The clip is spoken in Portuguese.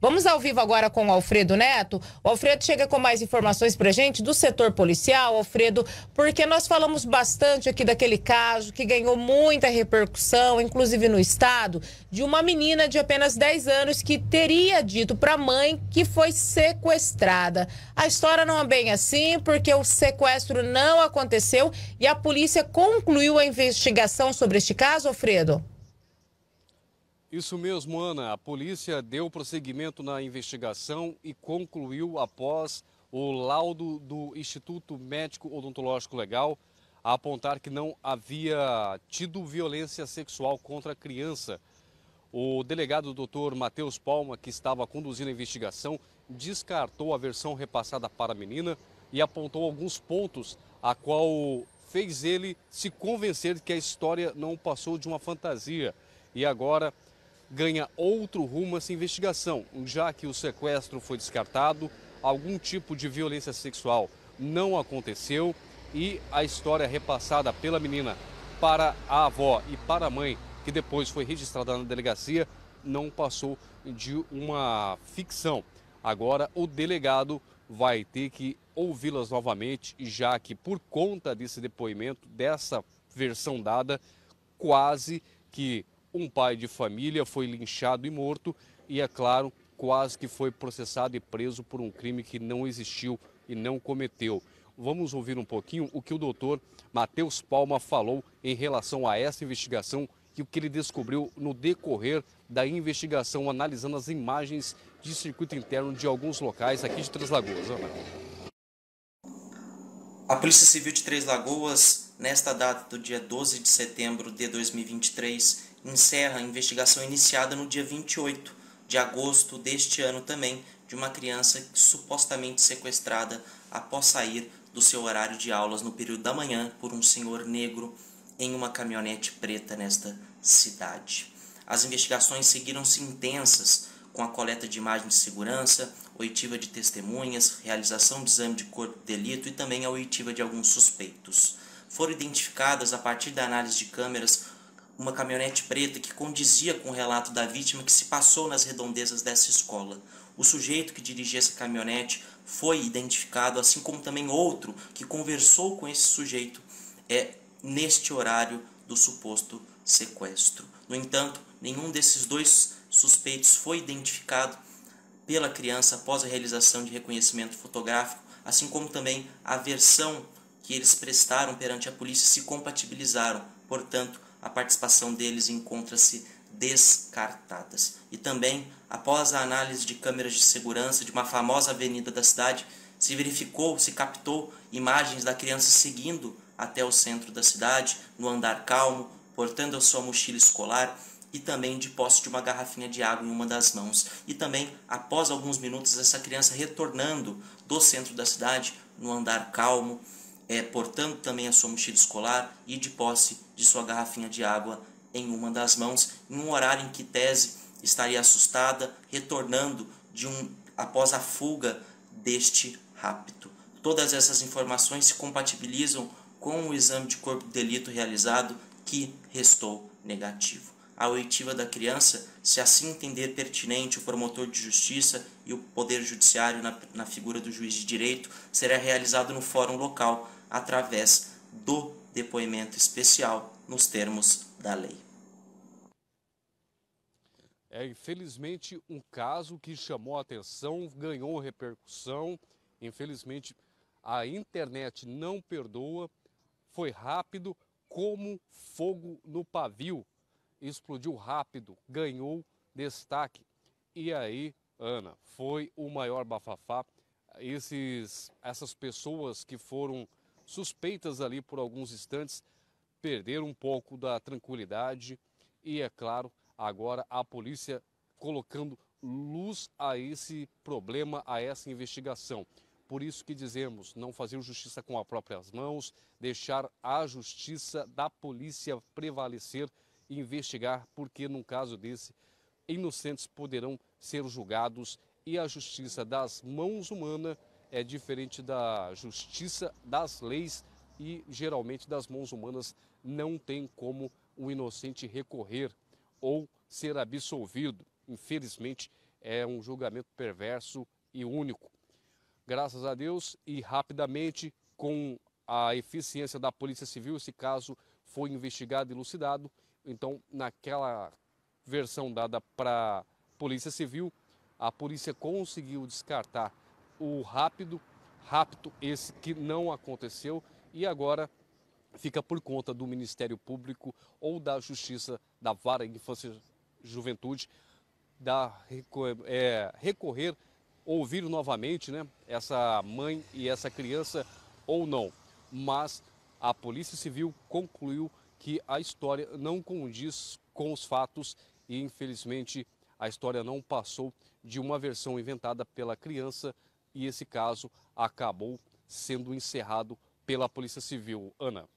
Vamos ao vivo agora com o Alfredo Neto. O Alfredo chega com mais informações pra gente do setor policial, Alfredo, porque nós falamos bastante aqui daquele caso que ganhou muita repercussão, inclusive no estado, de uma menina de apenas 10 anos que teria dito pra mãe que foi sequestrada. A história não é bem assim, porque o sequestro não aconteceu e a polícia concluiu a investigação sobre este caso, Alfredo. Isso mesmo, Ana. A polícia deu prosseguimento na investigação e concluiu após o laudo do Instituto Médico Odontológico Legal a apontar que não havia tido violência sexual contra a criança. O delegado doutor Matheus Palma, que estava conduzindo a investigação, descartou a versão repassada para a menina e apontou alguns pontos a qual fez ele se convencer de que a história não passou de uma fantasia. E agora ganha outro rumo essa investigação, já que o sequestro foi descartado, algum tipo de violência sexual não aconteceu e a história repassada pela menina para a avó e para a mãe, que depois foi registrada na delegacia, não passou de uma ficção. Agora o delegado vai ter que ouvi-las novamente, já que por conta desse depoimento, dessa versão dada, quase que um pai de família foi linchado e morto e, é claro, quase que foi processado e preso por um crime que não existiu e não cometeu. Vamos ouvir um pouquinho o que o doutor Matheus Palma falou em relação a essa investigação e o que ele descobriu no decorrer da investigação, analisando as imagens de circuito interno de alguns locais aqui de Três Lagoas. A Polícia Civil de Três Lagoas, nesta data do dia 12 de setembro de 2023, encerra a investigação iniciada no dia 28 de agosto deste ano também de uma criança supostamente sequestrada após sair do seu horário de aulas no período da manhã por um senhor negro em uma caminhonete preta nesta cidade. As investigações seguiram-se intensas com a coleta de imagens de segurança, oitiva de testemunhas, realização de exame de corpo de delito e também a oitiva de alguns suspeitos. Foram identificadas a partir da análise de câmeras uma caminhonete preta que condizia com o relato da vítima que se passou nas redondezas dessa escola. O sujeito que dirigia essa caminhonete foi identificado, assim como também outro que conversou com esse sujeito é neste horário do suposto sequestro. No entanto, nenhum desses dois suspeitos foi identificado pela criança após a realização de reconhecimento fotográfico, assim como também a versão que eles prestaram perante a polícia se compatibilizaram. Portanto, a participação deles encontra-se descartadas. E também, após a análise de câmeras de segurança de uma famosa avenida da cidade, se verificou, se captou imagens da criança seguindo até o centro da cidade, no andar calmo, portando a sua mochila escolar e também de posse de uma garrafinha de água em uma das mãos. E também, após alguns minutos, essa criança retornando do centro da cidade, no andar calmo, é, portando também a sua mochila escolar e de posse de sua garrafinha de água em uma das mãos, em um horário em que Tese estaria assustada, retornando de um após a fuga deste rapto. Todas essas informações se compatibilizam com o exame de corpo de delito realizado, que restou negativo. A oitiva da criança, se assim entender pertinente o promotor de justiça e o Poder Judiciário na, na figura do juiz de direito, será realizado no fórum local, através do depoimento especial nos termos da lei. É, infelizmente, um caso que chamou a atenção, ganhou repercussão. Infelizmente, a internet não perdoa. Foi rápido como fogo no pavio. Explodiu rápido, ganhou destaque. E aí, Ana, foi o maior bafafá. Esses, essas pessoas que foram suspeitas ali por alguns instantes, perderam um pouco da tranquilidade e, é claro, agora a polícia colocando luz a esse problema, a essa investigação. Por isso que dizemos, não fazer justiça com as próprias mãos, deixar a justiça da polícia prevalecer e investigar, porque num caso desse, inocentes poderão ser julgados e a justiça das mãos humanas é diferente da justiça, das leis e geralmente das mãos humanas não tem como o inocente recorrer ou ser absolvido. Infelizmente, é um julgamento perverso e único. Graças a Deus e rapidamente, com a eficiência da Polícia Civil, esse caso foi investigado e elucidado. Então, naquela versão dada para a Polícia Civil, a polícia conseguiu descartar o rápido, rápido esse que não aconteceu e agora fica por conta do Ministério Público ou da Justiça da Vara Infância e Juventude da, é, recorrer, ouvir novamente né, essa mãe e essa criança ou não. Mas a Polícia Civil concluiu que a história não condiz com os fatos e, infelizmente, a história não passou de uma versão inventada pela criança e esse caso acabou sendo encerrado pela Polícia Civil. Ana.